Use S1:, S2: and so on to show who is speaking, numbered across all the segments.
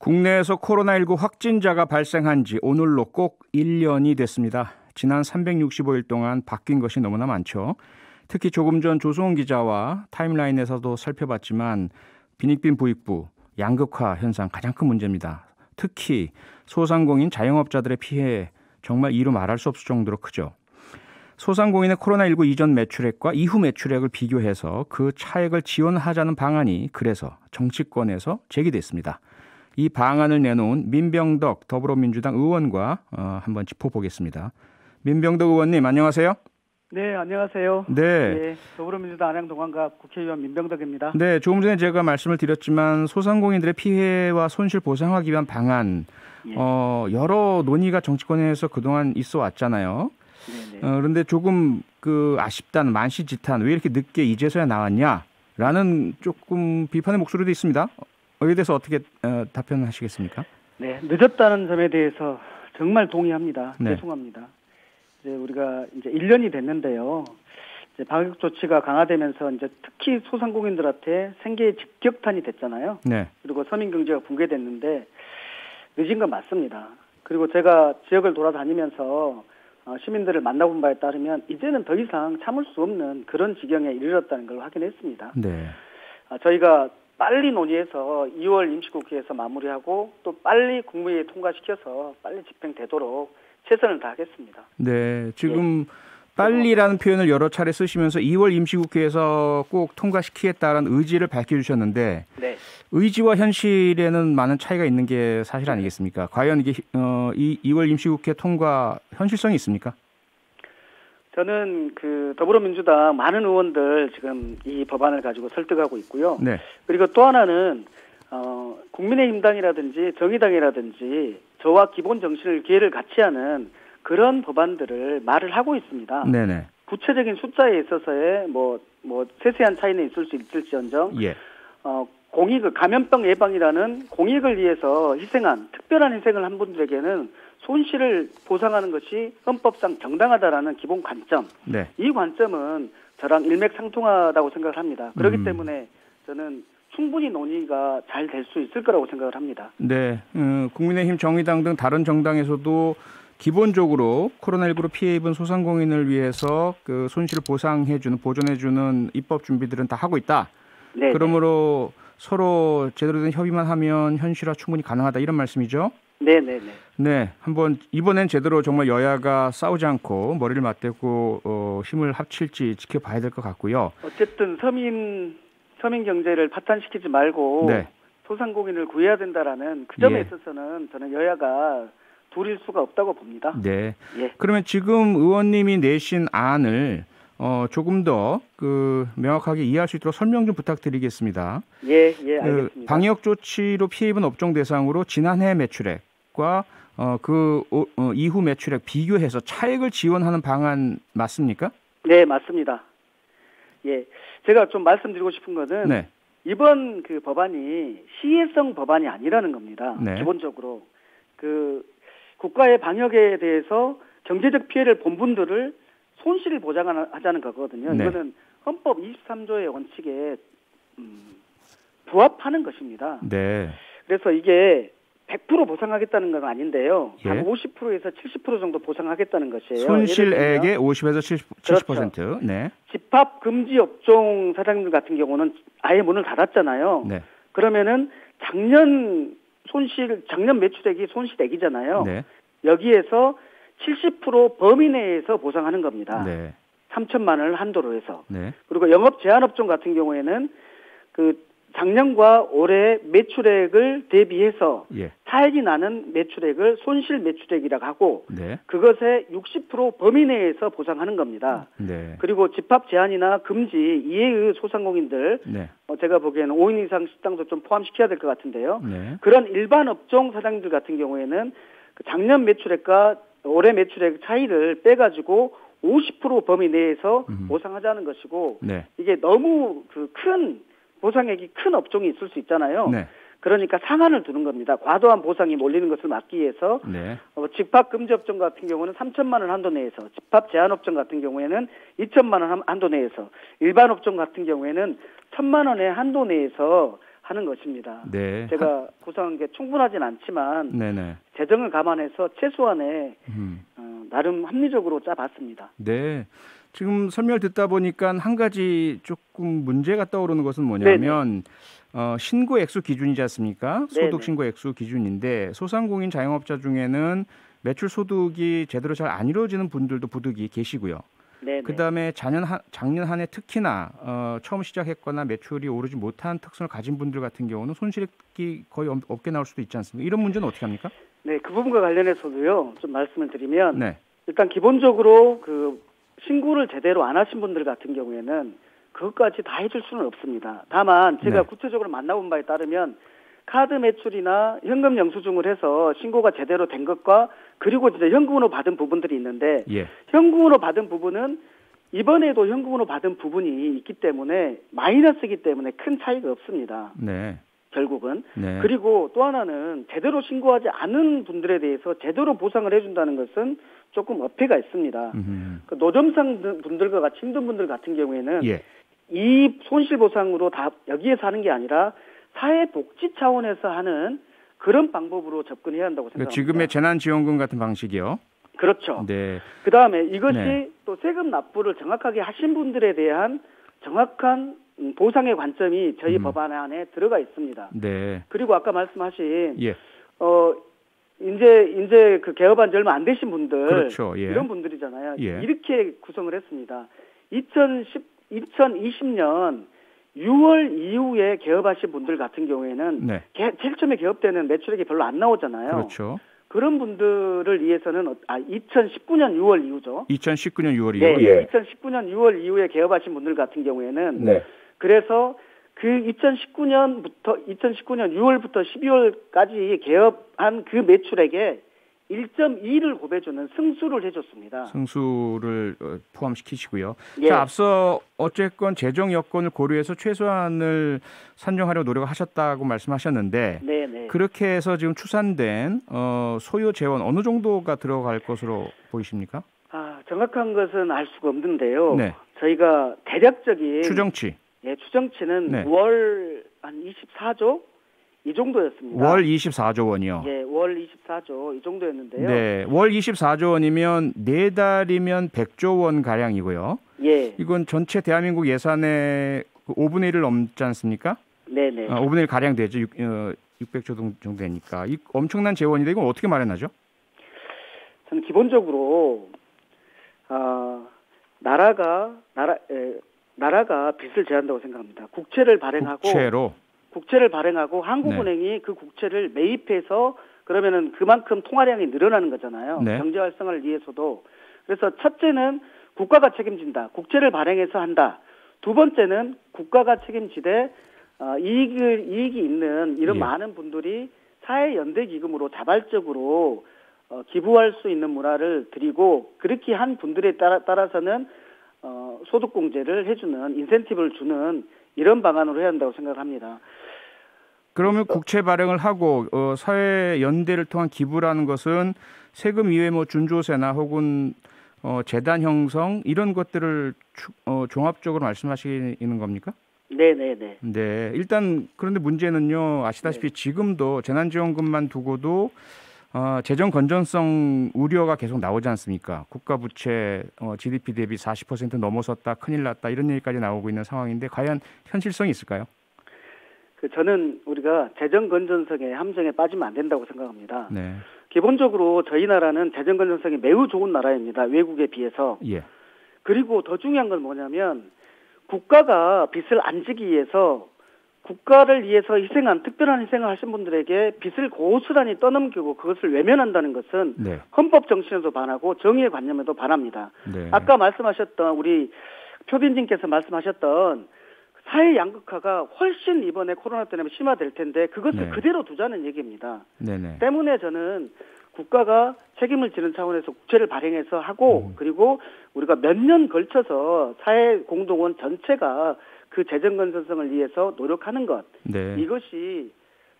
S1: 국내에서 코로나19 확진자가 발생한 지 오늘로 꼭 1년이 됐습니다. 지난 365일 동안 바뀐 것이 너무나 많죠. 특히 조금 전 조성훈 기자와 타임라인에서도 살펴봤지만 빈익빈 부익부 양극화 현상 가장 큰 문제입니다. 특히 소상공인 자영업자들의 피해 정말 이루 말할 수 없을 정도로 크죠. 소상공인의 코로나19 이전 매출액과 이후 매출액을 비교해서 그 차액을 지원하자는 방안이 그래서 정치권에서 제기됐습니다. 이 방안을 내놓은 민병덕 더불어민주당 의원과 어, 한번 짚어보겠습니다. 민병덕 의원님 안녕하세요.
S2: 네, 안녕하세요.
S1: 네.
S2: 네, 더불어민주당 안양동안갑 국회의원 민병덕입니다.
S1: 네, 조금 전에 제가 말씀을 드렸지만 소상공인들의 피해와 손실 보상하기 위한 방안 예. 어, 여러 논의가 정치권에서 그동안 있어 왔잖아요. 어, 그런데 조금 그 아쉽다는 만시지탄 왜 이렇게 늦게 이제서야 나왔냐라는 조금 비판의 목소리도 있습니다. 여기에 대해서 어떻게 어, 답변하시겠습니까?
S2: 네, 늦었다는 점에 대해서 정말 동의합니다. 네. 죄송합니다. 이제 우리가 이제 1년이 됐는데요. 이제 방역 조치가 강화되면서 이제 특히 소상공인들한테 생계에 직격탄이 됐잖아요. 네. 그리고 서민 경제가 붕괴됐는데 늦은 건 맞습니다. 그리고 제가 지역을 돌아다니면서 어, 시민들을 만나본 바에 따르면 이제는 더 이상 참을 수 없는 그런 지경에 이르렀다는 걸 확인했습니다. 네. 아, 저희가 빨리 논의해서 2월 임시국회에서 마무리하고 또 빨리 국무회의에 통과시켜서 빨리 집행되도록 최선을 다하겠습니다.
S1: 네, 지금 예. 빨리라는 표현을 여러 차례 쓰시면서 2월 임시국회에서 꼭 통과시키겠다는 의지를 밝혀주셨는데 네. 의지와 현실에는 많은 차이가 있는 게 사실 아니겠습니까? 과연 이게 어, 이 2월 임시국회 통과 현실성이 있습니까?
S2: 저는 그 더불어민주당 많은 의원들 지금 이 법안을 가지고 설득하고 있고요. 네. 그리고 또 하나는 어, 국민의힘당이라든지 정의당이라든지 저와 기본 정신을 기회를 같이 하는 그런 법안들을 말을 하고 있습니다. 네네. 구체적인 숫자에 있어서의 뭐, 뭐, 세세한 차이는 있을 수 있을지언정, 예. 어, 공익을, 감염병 예방이라는 공익을 위해서 희생한, 특별한 희생을 한 분들에게는 손실을 보상하는 것이 헌법상 정당하다라는 기본 관점. 네. 이 관점은 저랑 일맥상통하다고 생각을 합니다. 그렇기 음. 때문에 저는 충분히 논의가 잘 될 수 있을 거라고 생각을 합니다.
S1: 네. 음, 국민의힘 정의당 등 다른 정당에서도 기본적으로 코로나19로 피해 입은 소상공인을 위해서 그 손실을 보상해주는 보존해주는 입법 준비들은 다 하고 있다. 네. 그러므로 서로 제대로 된 협의만 하면 현실화 충분히 가능하다 이런 말씀이죠.
S2: 네네네. 네,
S1: 한번 이번엔 제대로 정말 여야가 싸우지 않고 머리를 맞대고 어, 힘을 합칠지 지켜봐야 될 것 같고요.
S2: 어쨌든 서민 서민 경제를 파탄시키지 말고 네. 소상공인을 구해야 된다라는 그 점에 예. 있어서는 저는 여야가 둘일 수가 없다고 봅니다.
S1: 네. 예. 그러면 지금 의원님이 내신 안을 어, 조금 더 그 명확하게 이해할 수 있도록 설명 좀 부탁드리겠습니다.
S2: 예, 예, 그 알겠습니다. 그
S1: 방역 조치로 피해 입은 업종 대상으로 지난해 매출액 과 어, 그 어, 이후 매출액 비교해서 차액을 지원하는 방안 맞습니까?
S2: 네, 맞습니다. 예, 제가 좀 말씀드리고 싶은 것은 네. 이번 그 법안이 시혜성 법안이 아니라는 겁니다. 네. 기본적으로 그 국가의 방역에 대해서 경제적 피해를 본 분들을 손실을 보장하자는 거거든요. 네. 이거는 헌법 23조의 원칙에 음, 부합하는 것입니다. 네. 그래서 이게 100% 보상하겠다는 건 아닌데요. 예. 한 50%에서 70% 정도 보상하겠다는 것이에요.
S1: 손실액의 50에서 70%. 70%. 그렇죠.
S2: 네. 집합 금지 업종 사장님들 같은 경우는 아예 문을 닫았잖아요. 네. 그러면은 작년 손실 작년 매출액이 손실액이잖아요. 네. 여기에서 70% 범위 내에서 보상하는 겁니다. 네. 3천만 원을 한도로 해서. 네. 그리고 영업 제한 업종 같은 경우에는 그 작년과 올해 매출액을 대비해서 예. 차익이 나는 매출액을 손실 매출액이라고 하고 네. 그것의 60% 범위 내에서 보상하는 겁니다. 네. 그리고 집합 제한이나 금지 이해의 소상공인들 네. 어, 제가 보기에는 5인 이상 식당도 좀 포함시켜야 될 것 같은데요. 네. 그런 일반 업종 사장님들 같은 경우에는 그 작년 매출액과 올해 매출액 차이를 빼가지고 50% 범위 내에서 음. 보상하자는 것이고 네. 이게 너무 그큰 보상액이 큰 업종이 있을 수 있잖아요. 네. 그러니까 상한을 두는 겁니다. 과도한 보상이 몰리는 것을 막기 위해서 네. 어, 집합 금지 업종 같은 경우는 3천만 원 한도 내에서 집합 제한 업종 같은 경우에는 2천만 원 한도 내에서 일반 업종 같은 경우에는 1천만 원의 한도 내에서 하는 것입니다. 네. 제가 구성한 게 충분하진 않지만 네네. 재정을 감안해서 최소한의 음. 어, 나름 합리적으로 짜봤습니다.
S1: 네. 지금 설명을 듣다 보니까 한 가지 조금 문제가 떠오르는 것은 뭐냐면 어, 신고 액수 기준이지 않습니까? 소득 신고 액수 기준인데 소상공인 자영업자 중에는 매출 소득이 제대로 잘 안 이루어지는 분들도 부득이 계시고요. 그다음에 작년 한, 작년 한 해 특히나 어, 처음 시작했거나 매출이 오르지 못한 특성을 가진 분들 같은 경우는 손실이 거의 없게 나올 수도 있지 않습니까? 이런 문제는 어떻게 합니까?
S2: 네, 그 부분과 관련해서도요. 좀 말씀을 드리면 네. 일단 기본적으로 그 신고를 제대로 안 하신 분들 같은 경우에는 그것까지 다 해줄 수는 없습니다. 다만 제가 네. 구체적으로 만나본 바에 따르면 카드 매출이나 현금 영수증을 해서 신고가 제대로 된 것과 그리고 이제 현금으로 받은 부분들이 있는데 예. 현금으로 받은 부분은 이번에도 현금으로 받은 부분이 있기 때문에 마이너스이기 때문에 큰 차이가 없습니다. 네. 결국은 네. 그리고 또 하나는 제대로 신고하지 않은 분들에 대해서 제대로 보상을 해준다는 것은 조금 어폐가 있습니다. 그 노점상 분들과 같이 힘든 분들 같은 경우에는 예. 이 손실 보상으로 다 여기에서 하는 게 아니라 사회복지 차원에서 하는 그런 방법으로 접근해야 한다고 그러니까
S1: 생각합니다. 지금의 재난지원금 같은 방식이요.
S2: 그렇죠. 네. 그 다음에 이것이 네. 또 세금 납부를 정확하게 하신 분들에 대한 정확한 보상의 관점이 저희 음. 법안 안에 들어가 있습니다. 네. 그리고 아까 말씀하신 예. 어 이제 이제 그 개업한 지 얼마 안 되신 분들 그렇죠. 예. 이런 분들이잖아요. 예. 이렇게 구성을 했습니다. 2010 2020년 6월 이후에 개업하신 분들 같은 경우에는 네. 개, 제일 처음에 개업 때는 매출액이 별로 안 나오잖아요. 그렇죠. 그런 분들을 위해서는 어, 아 2019년 6월 이후죠.
S1: 2019년 6월
S2: 이후. 네, 예. 2019년 6월 이후에 개업하신 분들 같은 경우에는 네. 그래서 그 2019년부터 2019년 6월부터 12월까지 개업한 그 매출액에 1.2를 곱해주는 승수를 해줬습니다.
S1: 승수를 어, 포함시키시고요. 예. 자, 앞서 어쨌건 재정 여건을 고려해서 최소한을 산정하려 노력하셨다고 말씀하셨는데 네네. 네. 그렇게 해서 지금 추산된 어, 소요 재원 어느 정도가 들어갈 것으로 보이십니까?
S2: 아, 정확한 것은 알 수가 없는데요. 네. 저희가 대략적인
S1: 추정치.
S2: 예, 추정치는 네. 월 한 24조 이 정도였습니다.
S1: 월 24조 원이요.
S2: 예, 월 24조 이 정도였는데요.
S1: 네, 월 24조 원이면 네 달이면 100조 원 가량이고요. 예. 이건 전체 대한민국 예산의 5분의 그 1을 넘지 않습니까? 네, 네. 어, 5분의 1 가량 되죠. 6, 어, 600조 정도 되니까 이 엄청난 재원인데 이건 어떻게 마련하죠?
S2: 저는 기본적으로 어, 나라가 나라 에, 나라가 빚을 제한다고 생각합니다. 국채를 발행하고
S1: 국채로
S2: 국채를 발행하고 한국은행이 네. 그 국채를 매입해서 그러면은 그만큼 통화량이 늘어나는 거잖아요. 네. 경제 활성화를 위해서도. 그래서 첫째는 국가가 책임진다. 국채를 발행해서 한다. 두 번째는 국가가 책임지되 어, 이익을 이익이 있는 이런 예. 많은 분들이 사회 연대 기금으로 자발적으로 어, 기부할 수 있는 문화를 드리고 그렇게 한 분들에 따라 따라서는 어, 소득 공제를 해주는 인센티브를 주는 이런 방안으로 해야 한다고 생각합니다.
S1: 그러면 국채 발행을 하고 어, 사회 연대를 통한 기부라는 것은 세금 이외 뭐 준조세나 혹은 어, 재단 형성 이런 것들을 추, 어, 종합적으로 말씀하시는 겁니까?
S2: 네, 네, 네.
S1: 네, 일단 그런데 문제는요 아시다시피 네. 지금도 재난지원금만 두고도 어, 재정 건전성 우려가 계속 나오지 않습니까? 국가 부채 어, GDP 대비 40% 넘어섰다, 큰일 났다 이런 얘기까지 나오고 있는 상황인데 과연 현실성이 있을까요?
S2: 그 저는 우리가 재정 건전성의 함정에 빠지면 안 된다고 생각합니다. 네. 기본적으로 저희 나라는 재정 건전성이 매우 좋은 나라입니다. 외국에 비해서. 예. 그리고 더 중요한 건 뭐냐면 국가가 빚을 안 지기 위해서 국가를 위해서 희생한 특별한 희생을 하신 분들에게 빚을 고스란히 떠넘기고 그것을 외면한다는 것은 네. 헌법 정신에도 반하고 정의의 관념에도 반합니다. 네. 아까 말씀하셨던 우리 표빈님께서 말씀하셨던 사회 양극화가 훨씬 이번에 코로나 때문에 심화될 텐데 그것을 네. 그대로 두자는 얘기입니다. 네네. 때문에 저는 국가가 책임을 지는 차원에서 국채를 발행해서 하고 음. 그리고 우리가 몇 년 걸쳐서 사회 공동원 전체가 그 재정 건전성을 위해서 노력하는 것 네. 이것이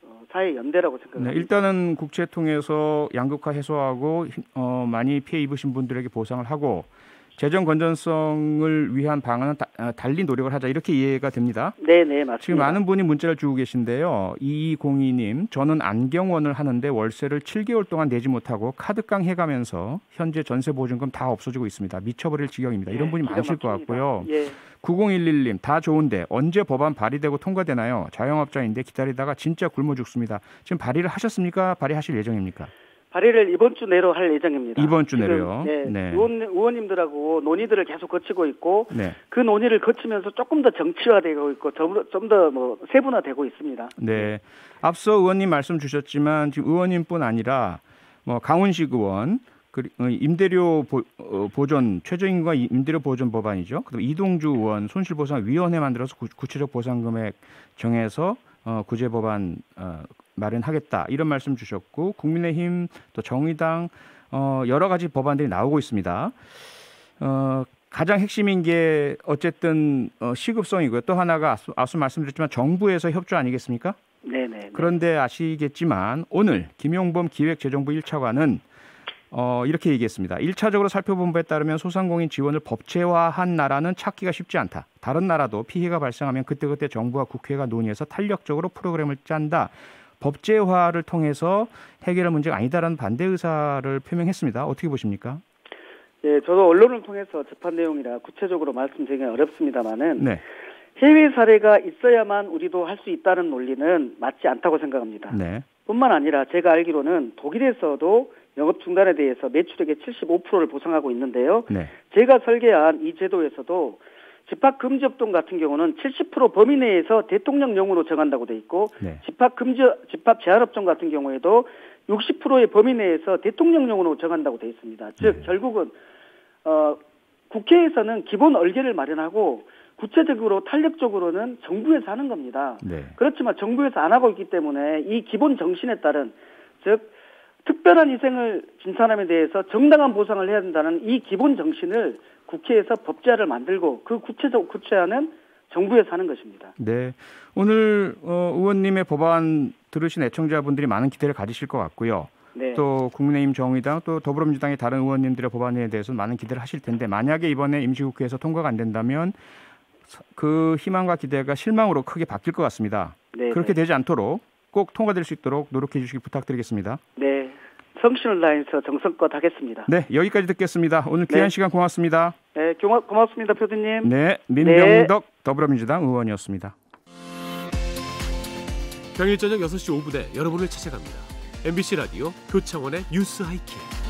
S2: 어, 사회 연대라고 생각합니다.
S1: 네, 일단은 국채 통해서 양극화 해소하고 어, 많이 피해 입으신 분들에게 보상을 하고 재정 건전성을 위한 방안은 다, 아, 달리 노력을 하자 이렇게 이해가 됩니다.
S2: 네, 네, 맞습니다.
S1: 지금 많은 분이 문자를 주고 계신데요. 2202님, 저는 안경원을 하는데 월세를 7개월 동안 내지 못하고 카드깡 해가면서 현재 전세 보증금 다 없어지고 있습니다. 미쳐버릴 지경입니다. 이런 네, 분이 많으실 것 같고요. 예. 9011님, 다 좋은데 언제 법안 발의되고 통과되나요? 자영업자인데 기다리다가 진짜 굶어 죽습니다. 지금 발의를 하셨습니까? 발의하실 예정입니까?
S2: 발의를 이번 주 내로 할 예정입니다.
S1: 이번 주 내로요.
S2: 네, 네. 의원, 의원님들하고 논의들을 계속 거치고 있고 네. 그 논의를 거치면서 조금 더 정치화되고 있고 좀더뭐 세분화되고 있습니다.
S1: 네. 앞서 의원님 말씀 주셨지만 지금 의원님뿐 아니라 뭐 강훈식 의원 그 임대료 보, 어, 보존 최저임금과 임대료 보존 법안이죠. 그다음 이동주 의원 손실보상위원회 만들어서 구, 체적 보상금액 정해서 어, 구제 법안 어, 마련하겠다 이런 말씀 주셨고 국민의힘 또 정의당 어, 여러 가지 법안들이 나오고 있습니다. 어, 가장 핵심인 게 어쨌든 어, 시급성이고요. 또 하나가 앞서, 앞서 말씀드렸지만 정부에서 협조 아니겠습니까?
S2: 네네.
S1: 그런데 아시겠지만 오늘 김용범 기획재정부 1차관은 어, 이렇게 얘기했습니다. 1차적으로 살펴본 바에 따르면 소상공인 지원을 법제화한 나라는 찾기가 쉽지 않다. 다른 나라도 피해가 발생하면 그때그때 정부와 국회가 논의해서 탄력적으로 프로그램을 짠다. 법제화를 통해서 해결할 문제가 아니다라는 반대 의사를 표명했습니다. 어떻게 보십니까?
S2: 예, 저도 언론을 통해서 접한 내용이라 구체적으로 말씀드리기 어렵습니다만은 네. 해외 사례가 있어야만 우리도 할 수 있다는 논리는 맞지 않다고 생각합니다. 네. 뿐만 아니라 제가 알기로는 독일에서도 영업 중단에 대해서 매출액의 75%를 보상하고 있는데요. 네. 제가 설계한 이 제도에서도 집합 금지 업동 같은 경우는 70% 범위 내에서 대통령령으로 정한다고 돼 있고 네. 집합 금지 집합 제한 업종 같은 경우에도 60%의 범위 내에서 대통령령으로 정한다고 돼 있습니다. 즉 네. 결국은 어 국회에서는 기본 얼개를 마련하고 구체적으로 탄력적으로는 정부에서 하는 겁니다. 네. 그렇지만 정부에서 안 하고 있기 때문에 이 기본 정신에 따른 즉 특별한 희생을 진 사람에 대해서 정당한 보상을 해야 된다는 이 기본 정신을 국회에서 법제화를 만들고 그 구체적 구체화는 정부에서 하는 것입니다.
S1: 네. 오늘 어, 의원님의 법안 들으신 애청자분들이 많은 기대를 가지실 것 같고요. 네. 또 국민의힘 정의당 또 더불어민주당의 다른 의원님들의 법안에 대해서 많은 기대를 하실 텐데 만약에 이번에 임시국회에서 통과가 안 된다면 그 희망과 기대가 실망으로 크게 바뀔 것 같습니다. 네, 그렇게 네. 되지 않도록 꼭 통과될 수 있도록 노력해 주시기 부탁드리겠습니다.
S2: 네. 성신을 다해서 정성껏 하겠습니다.
S1: 네, 여기까지 듣겠습니다. 오늘 귀한 네. 시간 고맙습니다.
S2: 네, 고마, 고맙습니다, 표디님.
S1: 네, 민병덕 네. 더불어민주당 의원이었습니다.
S3: 평일 저녁 6시 5분에 여러분을 찾아갑니다. MBC 라디오 교창원의 뉴스 하이킥.